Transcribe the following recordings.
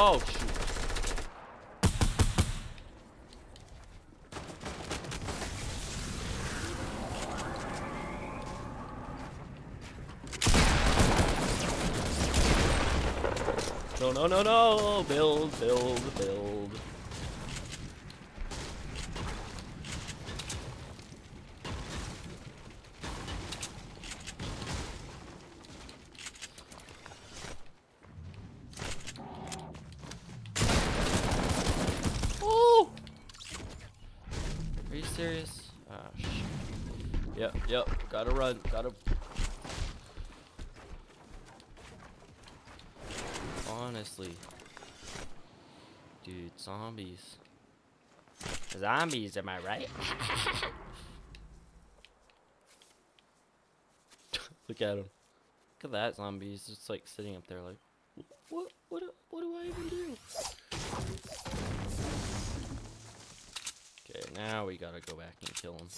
Oh, shoot. No, no, no, no! Build, build, build. Serious? Ah, shit. Yep, yep. Gotta run. Gotta. Honestly. Dude, zombies. Zombies, am I right? Look at him. Look at that zombie. He's just like sitting up there like, what, what, what do I even do? Now we gotta go back and kill him.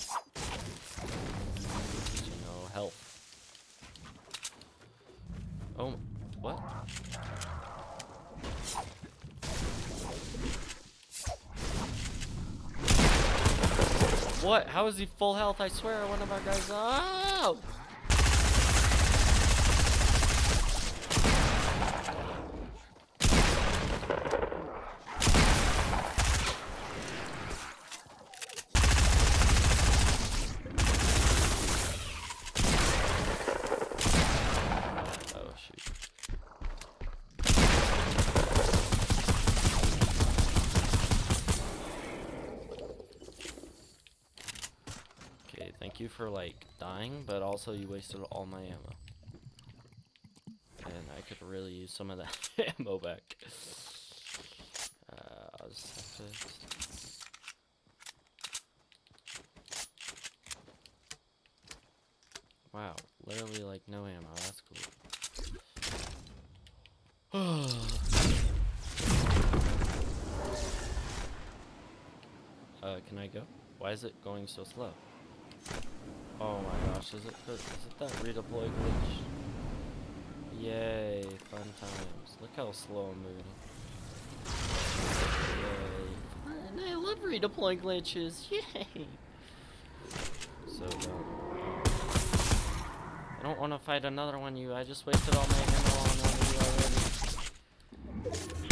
Know, help. Oh, what? What? How is he full health? I swear one of our guys. Oh shoot. Okay, thank you for like dying, but also you wasted all my ammo. And I could really use some of that ammo back. Uh, I'll just have to. Wow, literally like no ammo. That's cool. uh, can I go? Why is it going so slow? Oh my gosh, is it it that redeploy glitch? Yay, fun times. Look how slow I'm moving. Yay. And I love redeploy glitches. Yay. So dumb. I don't want to fight another one you. I just wasted all my ammo on one of you already.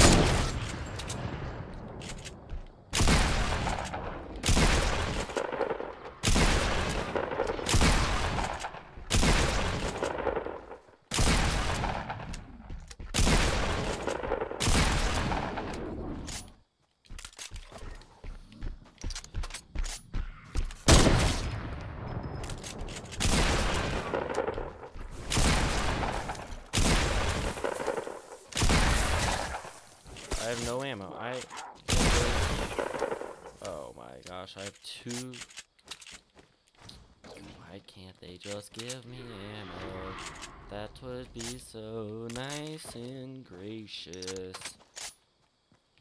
I have no ammo. I. Oh my gosh, I have two. Why can't they just give me ammo? That would be so nice and gracious.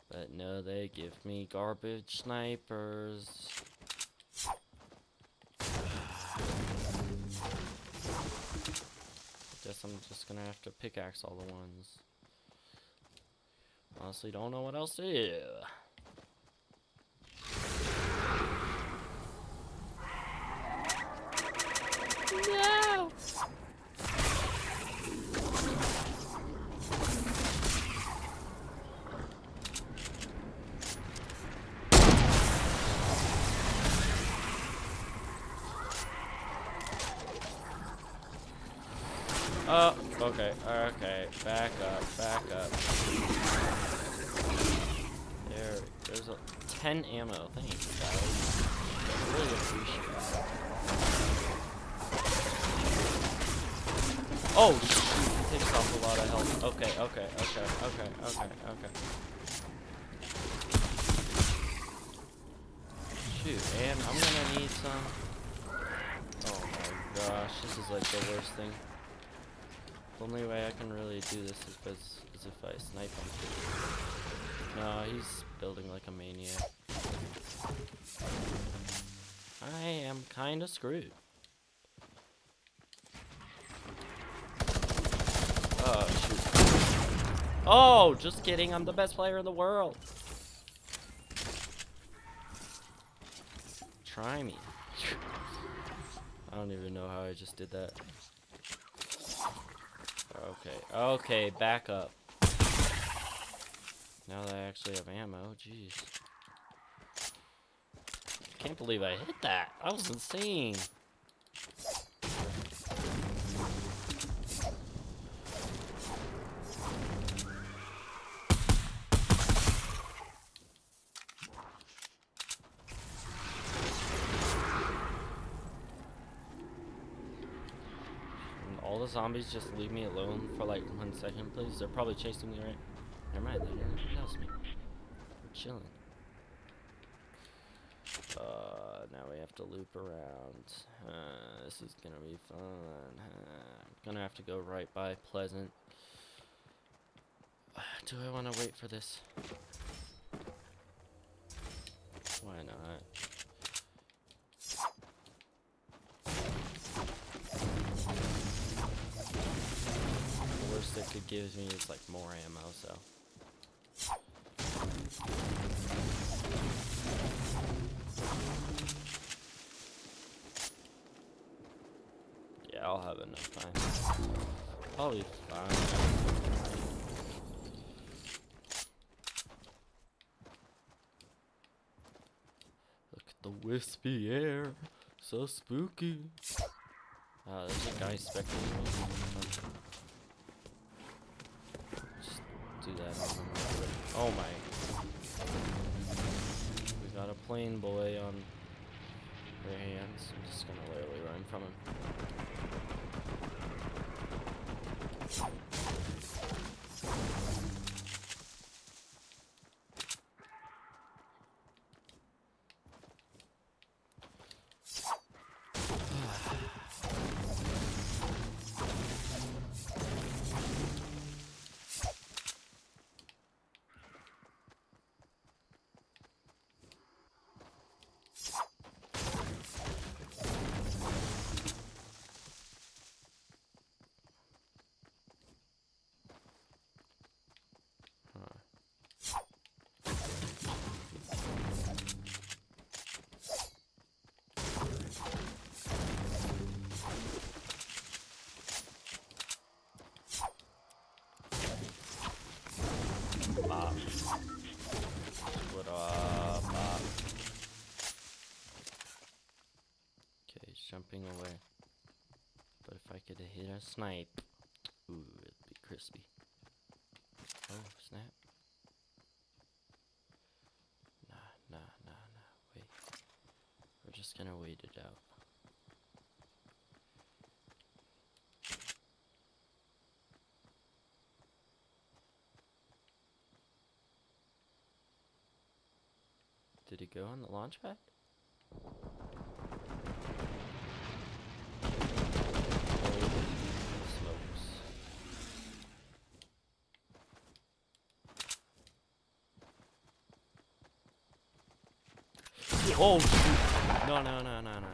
But no, they give me garbage snipers. Guess I'm just gonna have to pickaxe all the ones. Honestly, don't know what else to do. No! Oh, okay, okay, back up, back up. There, there's a 10 ammo. Thanks, guys. I really appreciate it. Oh, shoot, it takes off a lot of health. Okay, okay, okay, okay, okay, okay. Shoot, and I'm gonna need some. Oh my gosh, this is like the worst thing. The only way I can really do this is, if, is if I snipe him. No, he's building like a maniac. I am kinda screwed. Oh, shoot. Oh, just kidding. I'm the best player in the world. Try me. I don't even know how I just did that. Okay, okay, back up. Now that I actually have ammo, jeez. Can't believe I hit that. That was insane. The zombies just leave me alone for like one second, please? They're probably chasing me right. Never mind, they didn't notice me. We're chilling. Uh, now we have to loop around. Uh, this is gonna be fun. Uh, I'm gonna have to go right by Pleasant. Do I want to wait for this? Why not? It gives me is like more ammo, so. Yeah, I'll have enough time. Be fine. Look at the wispy air, so spooky. Uh, there's a guy spectating me. Just Oh my. We got a plane boy on their hands. I'm just gonna literally run from him. Huh. Bop. What up, Bop? Okay, he's jumping away. But if I could hit a snipe, ooh, it'd be crispy. Oh, snap. Nah, nah, nah, nah. Wait. We're just gonna wait it out. Did he go on the launch pad? Oh shoot! No, no, no, no, no.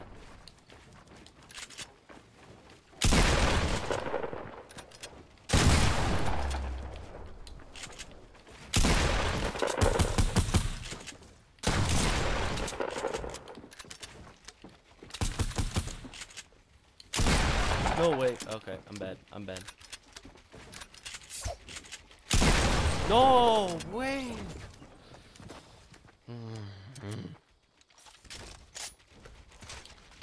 No way. Okay, I'm bad. I'm bad. No way. Mm-hmm.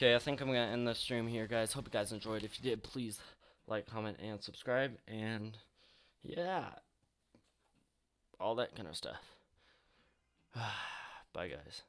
Okay, I think I'm gonna end the stream here, guys. Hope you guys enjoyed. If you did, please like, comment, and subscribe. And yeah, all that kind of stuff. Bye, guys.